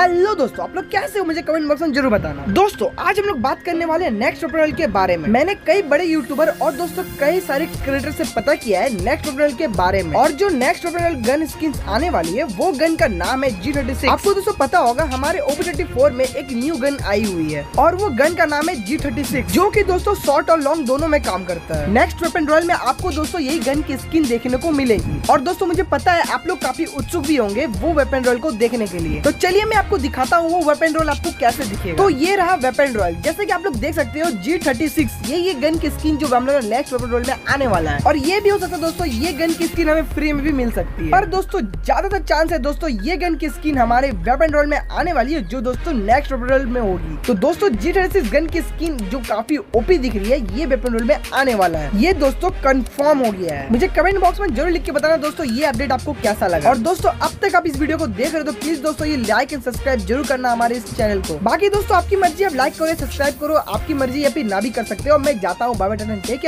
Hello दोस्तों, आप लोग कैसे हो? मुझे कमेंट बॉक्स में ज़रूर बताना। दोस्तों, आज हम लोग बात करने वाले हैं नेक्स्ट ट्यूटोरियल के बारे में। मैंने कई बड़े यूट्यूबर और दोस्तों, कई सारे क्रिएटर से पता किया है नेक्स्ट ट्यूटोरियल के बारे में। और जो नेक्स्ट ट्यूटोरियल गन स्किन आने वाली है, वो गन का नाम है जी थर्टी आपको दोस्तों पता होगा, हमारे ओपी थर्टी फोर में एक न्यू गन आई हुई है। और वो गन का नाम है जी थर्टी सिक्स जो की दोस्तों शॉर्ट और लॉन्ग दोनों में काम करता है। नेक्स्ट वेपन रॉयल में आपको दोस्तों, यही गन की स्किन देखने को मिलेगी। और दोस्तों, मुझे पता है, आप लोग काफ़ी उत्सुक भी होंगे वो वेपन रॉयल को देखने के लिए। तो चलिए मैं आपको दिखाता हूँ वो वेपन रोल आपको कैसे दिखेगा। तो ये रहा वेपन रोल जैसे कि आप लोग देख सकते हो जी थर्टी सिक्स ये ये गन की स्किन जो हम लोग नेक्स्ट वेपन रोल में आने वाला है। और ये भी हो सकता है दोस्तों, ये गन की स्किन हमें फ्री में भी मिल सकती है। पर दोस्तों, ज़्यादातर चांस है दोस्तों, ये गन की स्किन हमारे वेपन रोल में आने वाली है, जो दोस्तों नेक्स्ट वेपन रोल में होगी। तो दोस्तों जी थर्टी गन की स्किन जो काफ़ी ओपी दिख रही है, ये वेपन रोल में आने वाला है। ये दोस्तों कंफर्म हो गया है। मुझे कमेंट बॉक्स में ज़रूर लिख के बताना दोस्तों, ये अपडेट आपको कैसा लगा। और दोस्तों, अब तक आप इस वीडियो को देख रहे हो तो प्लीज़ दोस्तों, ये लाइक एंड सब्सक्राइब ज़रूर करना हमारे इस चैनल को। बाकी दोस्तों, आपकी मर्ज़ी, आप लाइक करो सब्सक्राइब करो, आपकी मर्ज़ी या फिर ना भी कर सकते हो। मैं जाता हूँ, बाबा टेक